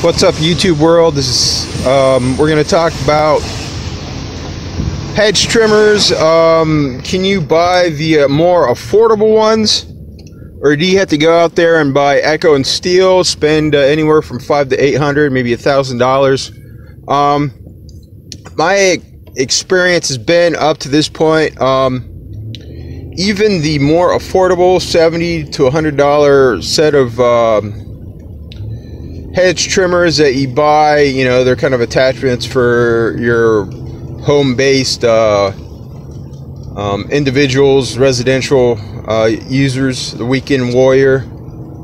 What's up, YouTube world? This is um, we're going to talk about hedge trimmers. Um, can you buy the uh, more affordable ones, or do you have to go out there and buy Echo and Stihl? spend uh, anywhere from five to eight hundred, maybe a thousand dollars? Um, my experience has been up to this point. Um, even the more affordable seventy to hundred dollar set of um, hedge trimmers that you buy, you know, they're kind of attachments for your home-based uh, um, individuals, residential uh, users, the weekend warrior.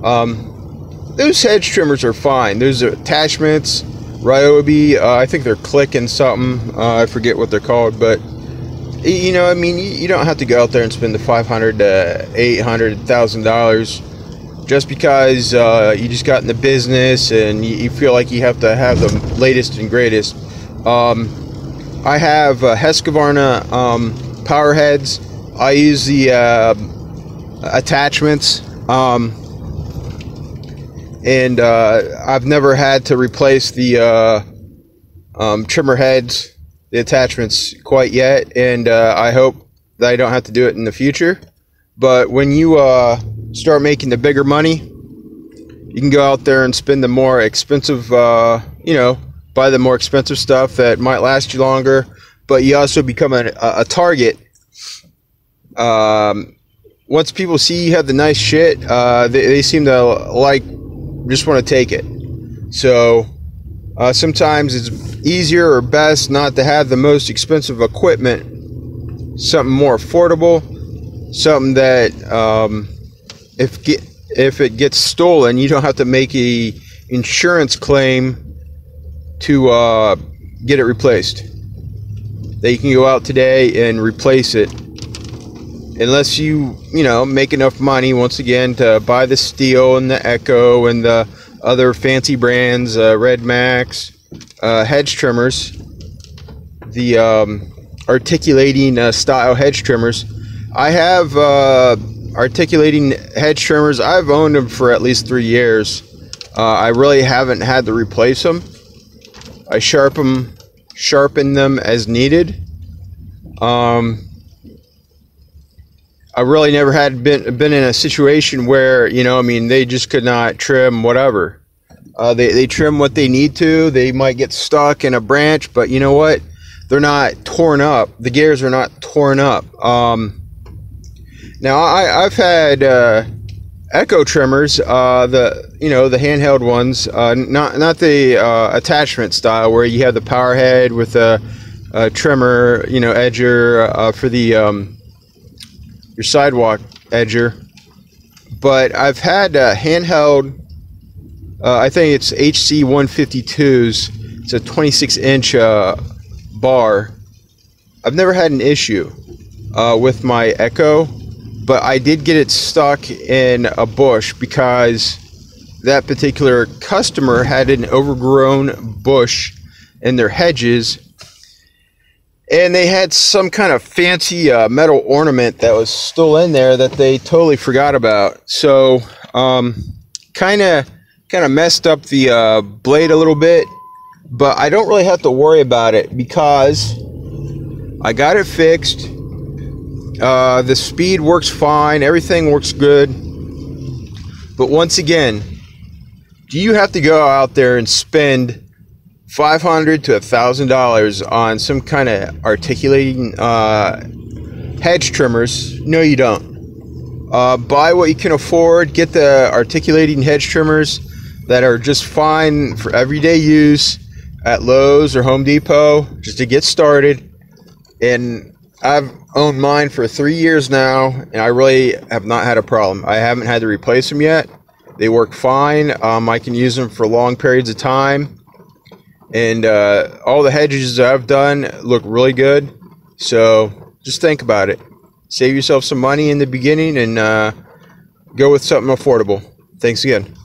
Um, those hedge trimmers are fine. Those are attachments, Ryobi. Uh, I think they're clicking something. Uh, I forget what they're called, but you know, I mean, you, don't have to go out there and spend the five hundred to eight hundred thousand dollars just because uh, you just got in the business and you, you, feel like you have to have the latest and greatest. Um, I have uh, Husqvarna um, power heads. I use the uh, attachments, um, and uh, I've never had to replace the uh, um, trimmer heads, the attachments quite yet, and uh, I hope that I don't have to do it in the future. But when you start making the bigger money, you can go out there and spend the more expensive, uh, you know, buy the more expensive stuff that might last you longer, but you also become a, a target. Um, once people see you have the nice shit, uh, they, they seem to like, just want to take it. So uh, sometimes it's easier or best not to have the most expensive equipment, something more affordable, something that um, if get, if it gets stolen, you don't have to make a insurance claim to uh, get it replaced. That you can go out today and replace it, unless you you know make enough money once again to buy the Stihl and the Echo and the other fancy brands, uh, RedMax, uh, hedge trimmers, the um, articulating uh, style hedge trimmers. I have uh, articulating hedge trimmers. I've owned them for at least three years. Uh, I really haven't had to replace them. I sharpen sharpen them as needed. Um, I really never had been been in a situation where you know I mean they just could not trim whatever. Uh, they they trim what they need to. They might get stuck in a branch, but you know what? They're not torn up. The gears are not torn up. Um, now I, have had uh, Echo trimmers, uh, the you know the handheld ones, uh, not not the uh, attachment style where you have the power head with a, a trimmer, you know, edger uh, for the um, your sidewalk edger. But I've had handheld. Uh, I think it's HC 152s. It's a 26 inch bar. I've never had an issue with my Echo but I did get it stuck in a bush because that particular customer had an overgrown bush in their hedges and they had some kind of fancy uh, metal ornament that was still in there that they totally forgot about. So kind of kind of messed up the uh, blade a little bit but I don't really have to worry about it because I got it fixed uh, the speed works fine, everything works good. But once again, do you have to go out there and spend five hundred to a thousand dollars on some kind of articulating uh, hedge trimmers? No, you don't. Uh, buy what you can afford. Get the articulating hedge trimmers that are just fine for everyday use at Lowe's or Home Depot, just to get started. And I've owned mine for three years now, and I really have not had a problem. I haven't had to replace them yet. They work fine. Um, I can use them for long periods of time. And uh, all the hedges I've done look really good. So just think about it. Save yourself some money in the beginning and uh, go with something affordable. Thanks again.